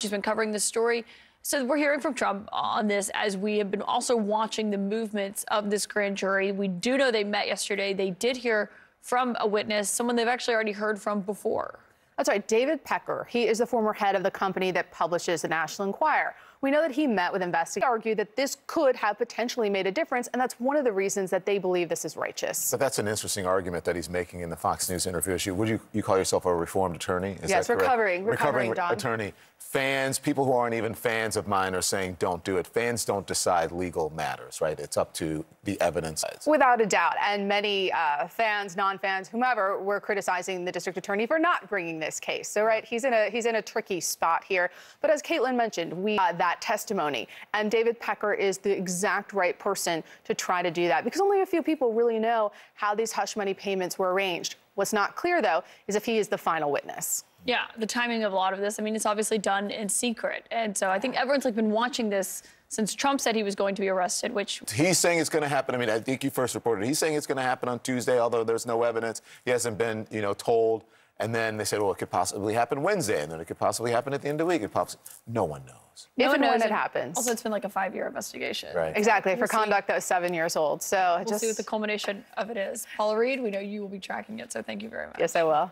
She's been covering this story. So we're hearing from Trump on this as we have been also watching the movements of this grand jury. We do know they met yesterday. They did hear from a witness, someone they've actually already heard from before. That's right, David Pecker. He is the former head of the company that publishes the National Enquirer. We know that he met with investigators, argued that this could have potentially made a difference, and that's one of the reasons that they believe this is righteous. But that's an interesting argument that he's making in the Fox News interview. Would you, you call yourself a reformed attorney? Is yes, recovering, recovering, recovering attorney. Fans, people who aren't even fans of mine are saying don't do it. Fans don't decide legal matters, right? It's up to the evidence. Without a doubt. And many uh, fans, non-fans, whomever, were criticizing the district attorney for not bringing this case. So, right, he's in a he's in a tricky spot here. But as Caitlin mentioned, we uh, that testimony, and David Pecker is the exact right person to try to do that because only a few people really know how these hush money payments were arranged. What's not clear, though, is if he is the final witness. Yeah, the timing of a lot of this. I mean, it's obviously done in secret, and so I think everyone's like been watching this since Trump said he was going to be arrested, which he's saying it's going to happen. I mean, I think you first reported he's saying it's going to happen on Tuesday, although there's no evidence. He hasn't been, you know, told. And then they said, well, it could possibly happen Wednesday, and then it could possibly happen at the end of the week. It possibly, no one knows. No if and when it happens. Also, it's been like a five-year investigation. Right. Exactly, we'll for see. conduct that was seven years old. So we'll just... see what the culmination of it is. Paula Reid, we know you will be tracking it, so thank you very much. Yes, I will.